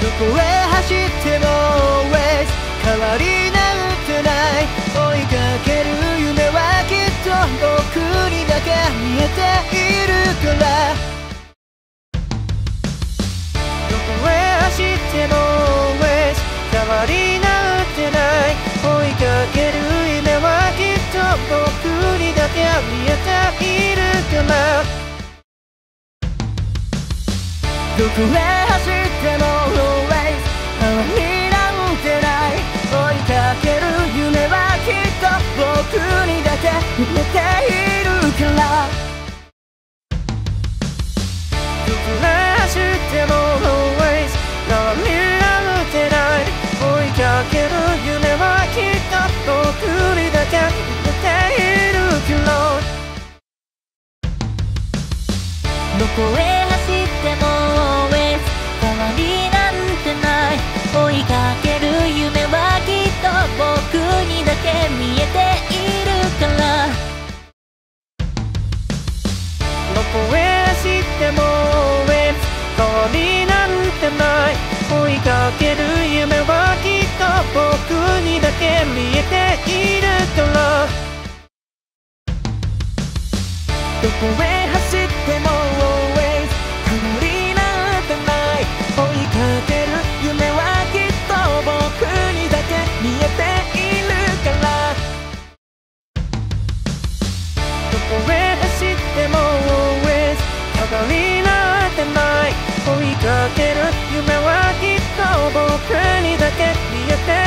どこへ走っても Always 変わりなんてない。追いかける夢はきっと僕にだけ見えているから。どこへ走っても Always 変わりなんてない。追いかける夢はきっと僕にだけ見えているから。どこへどこへ走っても Always 変わりなんてない追いかける夢はきっと僕にだけ見えているから。どこへ走っても Always 変わりなんてない追いかける夢はきっと僕にだけ見えているから。どこへ走っても僕にだけ見えて